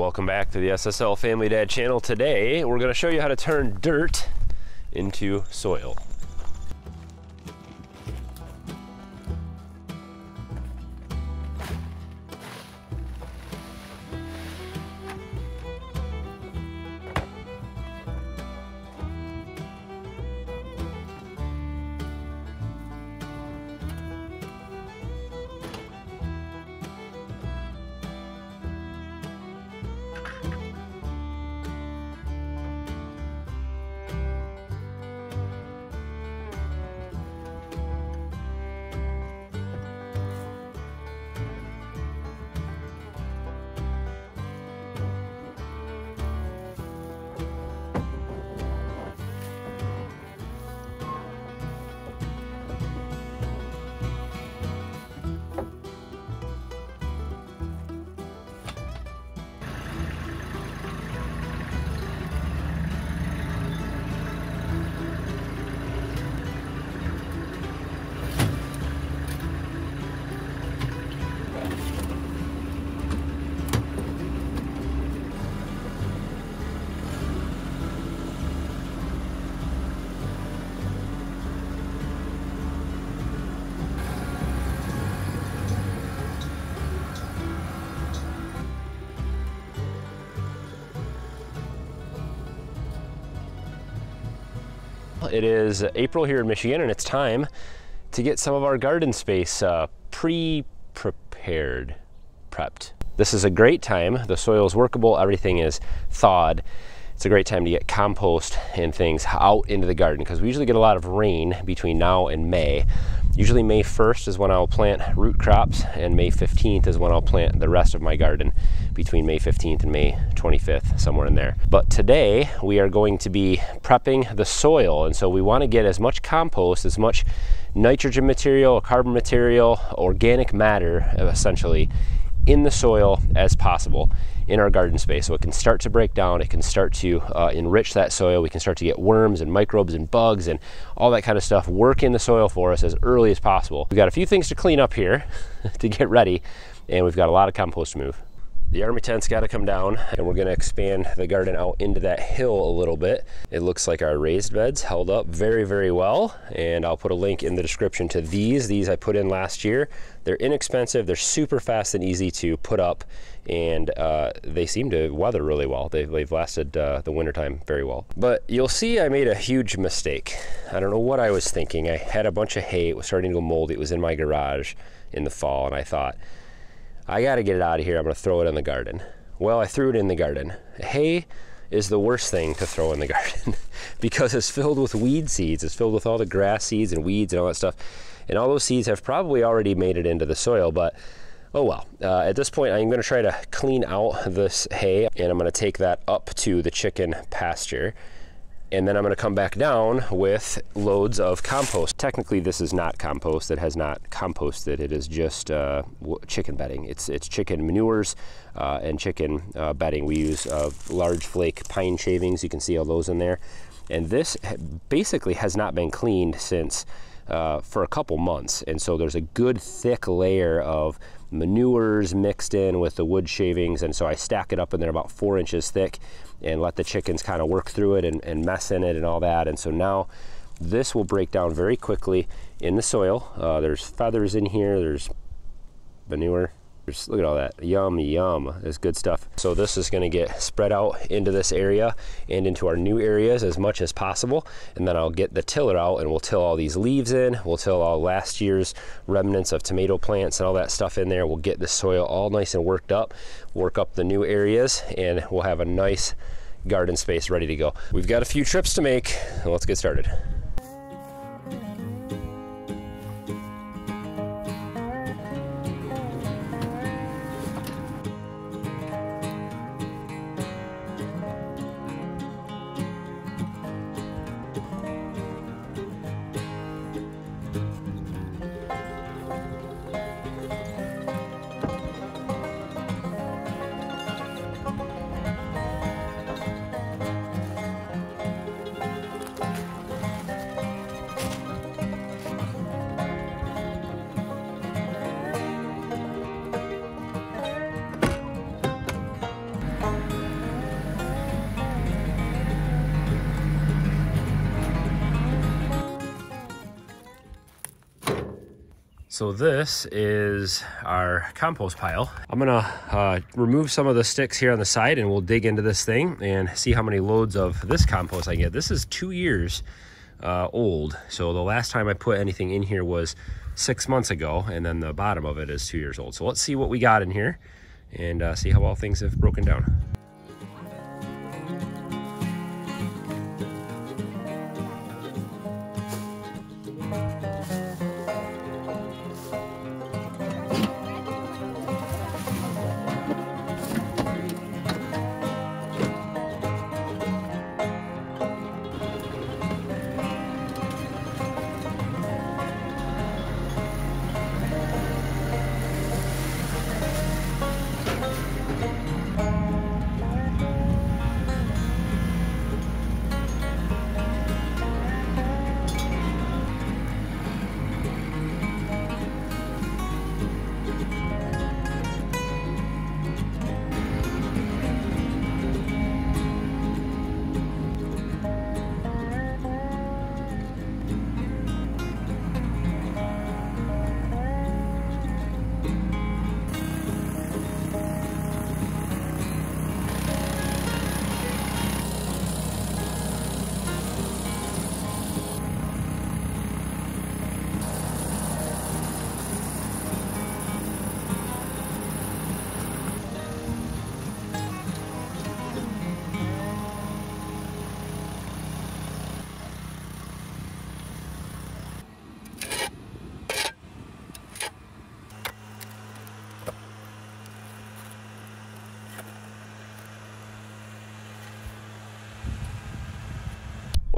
Welcome back to the SSL Family Dad channel. Today, we're gonna show you how to turn dirt into soil. It is April here in Michigan and it's time to get some of our garden space uh, pre-prepared, prepped. This is a great time. The soil is workable, everything is thawed. It's a great time to get compost and things out into the garden because we usually get a lot of rain between now and May. Usually May 1st is when I'll plant root crops and May 15th is when I'll plant the rest of my garden between May 15th and May 25th, somewhere in there. But today we are going to be prepping the soil and so we want to get as much compost, as much nitrogen material, carbon material, organic matter essentially in the soil as possible in our garden space. So it can start to break down, it can start to uh, enrich that soil, we can start to get worms and microbes and bugs and all that kind of stuff work in the soil for us as early as possible. We've got a few things to clean up here to get ready and we've got a lot of compost to move. The army tent's got to come down and we're going to expand the garden out into that hill a little bit. It looks like our raised beds held up very, very well. And I'll put a link in the description to these. These I put in last year. They're inexpensive. They're super fast and easy to put up. And uh, they seem to weather really well. They've, they've lasted uh, the wintertime very well. But you'll see I made a huge mistake. I don't know what I was thinking. I had a bunch of hay. It was starting to go moldy. It was in my garage in the fall. And I thought, I got to get it out of here. I'm to throw it in the garden. Well, I threw it in the garden. Hay is the worst thing to throw in the garden because it's filled with weed seeds. It's filled with all the grass seeds and weeds and all that stuff. And all those seeds have probably already made it into the soil, but oh well. Uh, at this point, I'm going to try to clean out this hay and I'm going to take that up to the chicken pasture and then I'm going to come back down with loads of compost. Technically, this is not compost. It has not composted. It is just uh, chicken bedding. It's it's chicken manures uh, and chicken uh, bedding. We use uh, large flake pine shavings. You can see all those in there. And this basically has not been cleaned since uh, for a couple months. And so there's a good thick layer of manures mixed in with the wood shavings. And so I stack it up in there about four inches thick and let the chickens kind of work through it and, and, mess in it and all that. And so now this will break down very quickly in the soil. Uh, there's feathers in here, there's manure, look at all that. Yum, yum. It's good stuff. So this is going to get spread out into this area and into our new areas as much as possible. And then I'll get the tiller out and we'll till all these leaves in. We'll till all last year's remnants of tomato plants and all that stuff in there. We'll get the soil all nice and worked up, work up the new areas, and we'll have a nice garden space ready to go. We've got a few trips to make. Let's get started. So this is our compost pile. I'm gonna uh, remove some of the sticks here on the side and we'll dig into this thing and see how many loads of this compost I get. This is two years uh, old. So the last time I put anything in here was six months ago and then the bottom of it is two years old. So let's see what we got in here and uh, see how all things have broken down.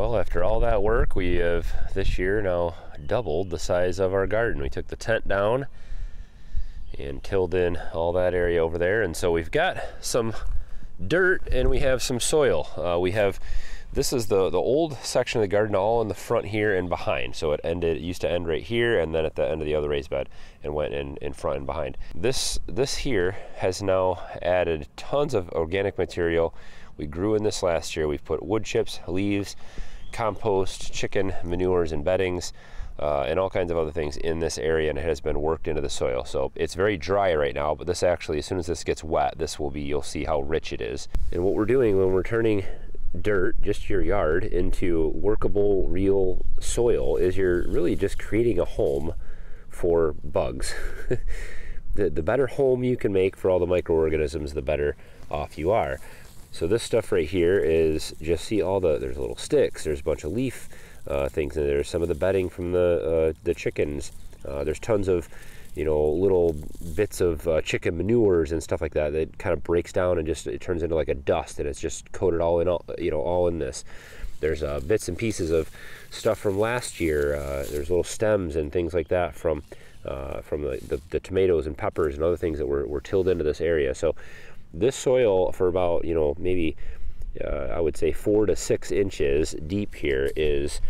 Well, after all that work, we have this year now doubled the size of our garden. We took the tent down and tilled in all that area over there. And so we've got some dirt and we have some soil. Uh, we have, this is the, the old section of the garden all in the front here and behind. So it ended, it used to end right here and then at the end of the other raised bed and went in, in front and behind. This, this here has now added tons of organic material. We grew in this last year. We've put wood chips, leaves, compost, chicken manures and beddings, uh, and all kinds of other things in this area and it has been worked into the soil. So it's very dry right now, but this actually, as soon as this gets wet, this will be, you'll see how rich it is. And what we're doing when we're turning dirt, just your yard, into workable, real soil is you're really just creating a home for bugs. the, the better home you can make for all the microorganisms, the better off you are. So this stuff right here is just see all the there's little sticks. There's a bunch of leaf uh, things and there's some of the bedding from the uh, the chickens. Uh, there's tons of you know little bits of uh, chicken manures and stuff like that that kind of breaks down and just it turns into like a dust and it's just coated all in all you know all in this. There's uh, bits and pieces of stuff from last year. Uh, there's little stems and things like that from from the, the, the tomatoes and peppers and other things that were, were tilled into this area. So this soil for about, you know, maybe uh, I would say four to six inches deep here is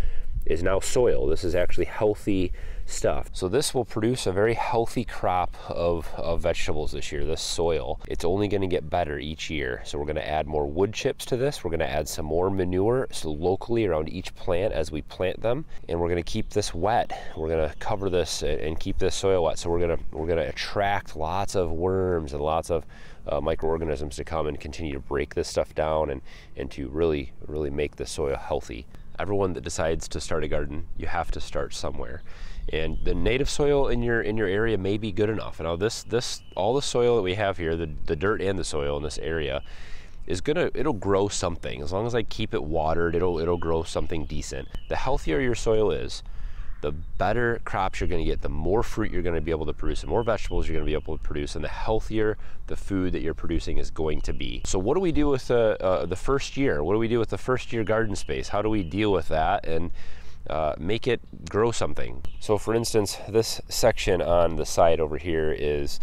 is now soil. This is actually healthy stuff. So this will produce a very healthy crop of, of vegetables this year, this soil. It's only gonna get better each year. So we're gonna add more wood chips to this. We're gonna add some more manure so locally around each plant as we plant them. And we're gonna keep this wet. We're gonna cover this and keep this soil wet. So we're gonna, we're gonna attract lots of worms and lots of uh, microorganisms to come and continue to break this stuff down and, and to really, really make the soil healthy everyone that decides to start a garden, you have to start somewhere. And the native soil in your in your area may be good enough. Now this this all the soil that we have here, the, the dirt and the soil in this area, is gonna it'll grow something. As long as I keep it watered, it'll it'll grow something decent. The healthier your soil is, the better crops you're going to get, the more fruit you're going to be able to produce, the more vegetables you're going to be able to produce, and the healthier the food that you're producing is going to be. So, what do we do with the, uh, the first year? What do we do with the first year garden space? How do we deal with that and uh, make it grow something? So, for instance, this section on the side over here is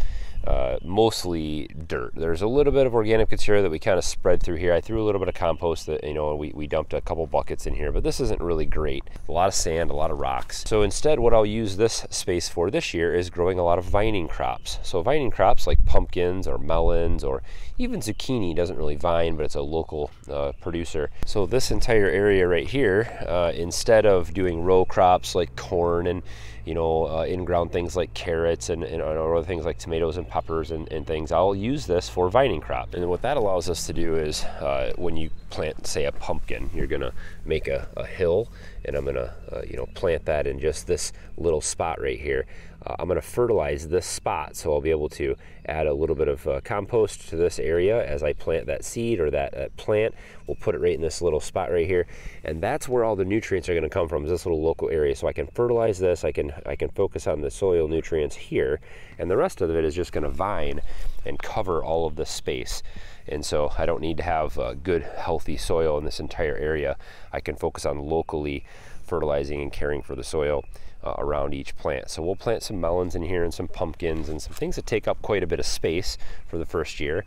uh, mostly dirt. There's a little bit of organic material that we kind of spread through here. I threw a little bit of compost that, you know, we, we dumped a couple buckets in here, but this isn't really great. A lot of sand, a lot of rocks. So instead, what I'll use this space for this year is growing a lot of vining crops. So vining crops like pumpkins or melons or even zucchini doesn't really vine, but it's a local uh, producer. So this entire area right here, uh, instead of doing row crops like corn and you know, uh, in-ground things like carrots and, and other things like tomatoes and and, and, things, I'll use this for vining crop. And what that allows us to do is uh, when you plant, say, a pumpkin, you're gonna make a, a hill and I'm gonna, uh, you know, plant that in just this little spot right here. Uh, I'm gonna fertilize this spot so I'll be able to add a little bit of uh, compost to this area as I plant that seed or that, that plant. We'll put it right in this little spot right here. And that's where all the nutrients are gonna come from, is this little local area. So I can fertilize this, I can, I can focus on the soil nutrients here, and the rest of it is just gonna vine and cover all of this space. And so I don't need to have uh, good, healthy soil in this entire area. I can focus on locally fertilizing and caring for the soil uh, around each plant. So we'll plant some melons in here and some pumpkins and some things that take up quite a bit of space for the first year.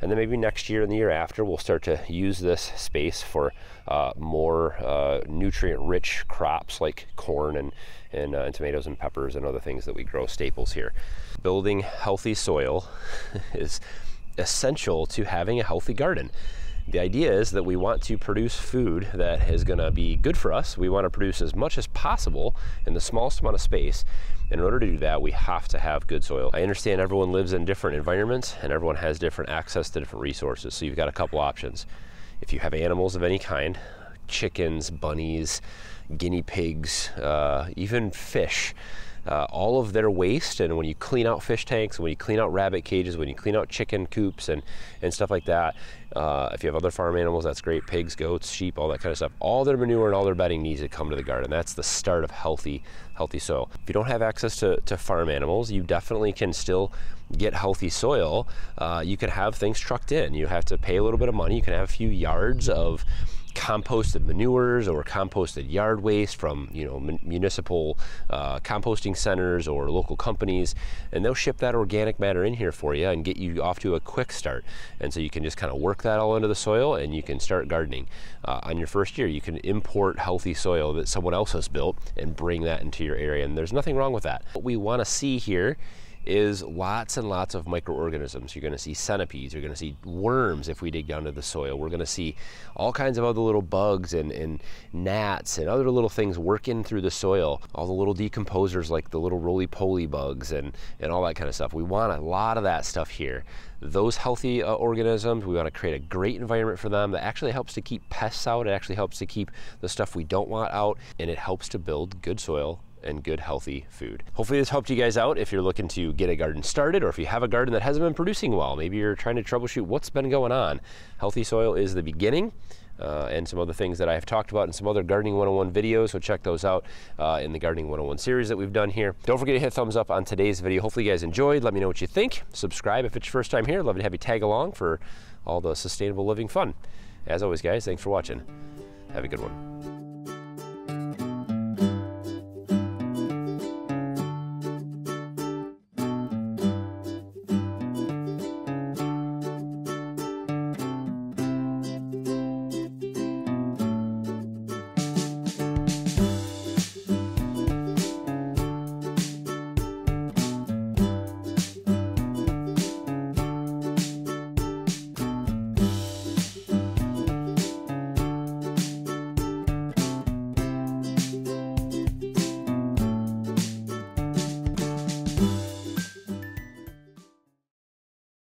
And then maybe next year and the year after, we'll start to use this space for uh, more uh, nutrient rich crops like corn and, and, uh, and tomatoes and peppers and other things that we grow staples here. Building healthy soil is essential to having a healthy garden. The idea is that we want to produce food that is going to be good for us. We want to produce as much as possible in the smallest amount of space. In order to do that, we have to have good soil. I understand everyone lives in different environments and everyone has different access to different resources. So you've got a couple options. If you have animals of any kind, chickens, bunnies, guinea pigs, uh, even fish, uh, all of their waste. And when you clean out fish tanks when you clean out rabbit cages when you clean out chicken coops and and stuff like that uh, if you have other farm animals that's great. Pigs goats sheep all that kind of stuff. All their manure and all their bedding needs to come to the garden. That's the start of healthy healthy soil. If you don't have access to, to farm animals you definitely can still get healthy soil. Uh, you can have things trucked in. You have to pay a little bit of money. You can have a few yards of composted manures or composted yard waste from you know municipal uh, composting centers or local companies. And they'll ship that organic matter in here for you and get you off to a quick start. And so you can just kind of work that all into the soil and you can start gardening. Uh, on your first year you can import healthy soil that someone else has built and bring that into your area. And there's nothing wrong with that. What we want to see here is lots and lots of microorganisms. You're going to see centipedes, you're going to see worms if we dig down to the soil. We're going to see all kinds of other little bugs and, and gnats and other little things working through the soil. All the little decomposers like the little roly-poly bugs and, and all that kind of stuff. We want a lot of that stuff here. Those healthy uh, organisms, we want to create a great environment for them that actually helps to keep pests out. It actually helps to keep the stuff we don't want out and it helps to build good soil and good healthy food. Hopefully this helped you guys out if you're looking to get a garden started or if you have a garden that hasn't been producing well. Maybe you're trying to troubleshoot what's been going on. Healthy soil is the beginning. Uh, and some other things that I have talked about in some other Gardening 101 videos, so check those out uh, in the Gardening 101 series that we've done here. Don't forget to hit thumbs up on today's video. Hopefully you guys enjoyed. Let me know what you think. Subscribe if it's your first time here. Love to have you tag along for all the sustainable living fun. As always, guys, thanks for watching. Have a good one.